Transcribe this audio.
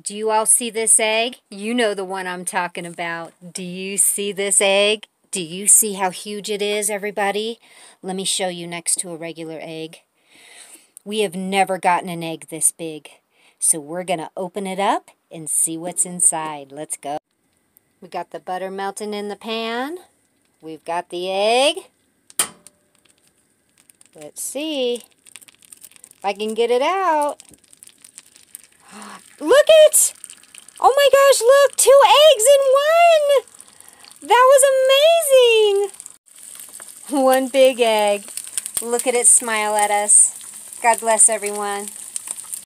Do you all see this egg? You know the one I'm talking about. Do you see this egg? Do you see how huge it is, everybody? Let me show you next to a regular egg. We have never gotten an egg this big. So we're going to open it up and see what's inside. Let's go. We got the butter melting in the pan. We've got the egg. Let's see if I can get it out. Look at it! Oh my gosh, look! Two eggs in one! That was amazing! One big egg. Look at it smile at us. God bless everyone.